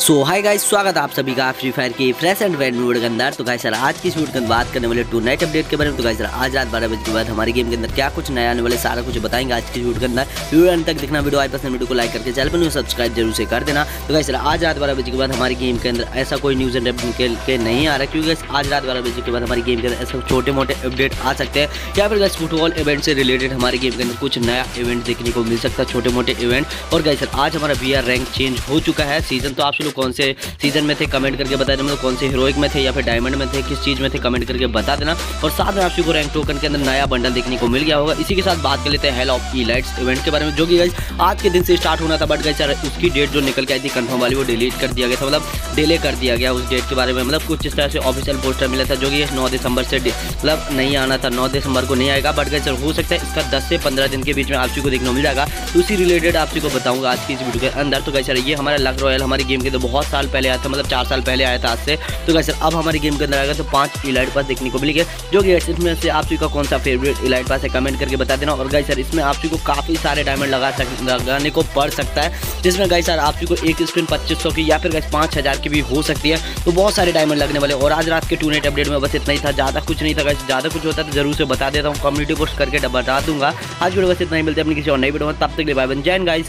सो hi guys स्वागत आप सभी का फ्री फायर की फ्रेश एंड वेड मूड के अंदर। तो गाइस सर आज की शूट के बात करने वाले टू नाइट अपडेट के बारे में। तो गाइस सर आज रात बारह बजे के बाद हमारी गेम के अंदर क्या कुछ नया आने वाले सारा कुछ बताएँगे आज की शूट के अंदर। वीडियो अंत तक देखना वीडियो आई पसंद वीडियो को लाइक करके चैनल पर सब्सक्राइब ज़रूर से कर देना। तो गाइस सर आज रात बारह बजे के बाद हमारी गेम के अंदर ऐसा कोई न्यूज़ एंड निकल के नहीं आ रहा क्योंकि आज रात बारह बजे के बाद हमारी गेम के अंदर ऐसे छोटे मोटे अपडेट आ सकते हैं। या फिर गाइस फुटबॉल इवेंट से रिलेटेड हमारी गेम के अंदर कुछ नया इवेंट देखने को मिल सकता है, छोटे मोटे इवेंट और गाइस सर आज हमारा वी रैंक चेंज हो चुका है सीज़न तो आप लोग कौन से सीज़न में थे कमेंट करके बता देना मतलब कौन से हीरोइक में थे या फिर डायमंड में थे, किस चीज़ में थे कमेंट करके बता देना। और साथ में आपको रैंक टोकन के अंदर नया बंडल देखने को मिल गया होगा। इसी के साथ बात कर लेते हैं hell of e lights event के बारे में, जो कि गाइज़ आज के दिन से स्टार्ट होना था बट गई सर उसकी डेट जो निकल के आई थी कन्फर्म वाली, वो डिलीट कर दिया गया था मतलब डिले कर दिया गया उस डेट के बारे में। मतलब कुछ इस तरह से ऑफिशियल पोस्टर मिला था, जो कि नौ दिसंबर से मतलब नहीं आना था, नौ दिसंबर को नहीं आएगा बट गई सर हो सकता है इसका दस से पंद्रह दिन के बीच में आपसी को देखने को मिल जाएगा। तो उसी रिलेटेड आपसी को बताऊँगा आज की इस वीडियो के अंदर। तो गई सर ये हमारा लक रॉयल हमारी गेम के तो बहुत साल पहले आया था मतलब चार साल पहले आया था आज से। तो कैसे अब हमारी गेम के अंदर आएगा तो पाँच इलाइट पास देखने को मिलेंगे, जो कि इसमें से आप का कौन सा फेवरेट इलाइट पास है कमेंट करके बता देना। और गाई सर इसमें आप को काफ़ी सारे डायमंड लगा सक, लगाने को पड़ सकता है, जिसमें गाई सर आप को एक स्क्रीन पच्चीस की या फिर गाइस पाँच हज़ार की भी हो सकती है। तो बहुत सारे डायमंड लगने वाले और आज रात के टू अपडेट में बस इतना ही था। ज़्यादा कुछ नहीं था गाइस ज़्यादा कुछ होता तो ज़रूर से बता देता हूँ। कम्युनिटी पोस्ट करके बता दूँगा। आज वीडियो बस इतना ही। मिलते हैं अपनी किसी और नई वीडियो में। तब तक बाय बन जैन गाइस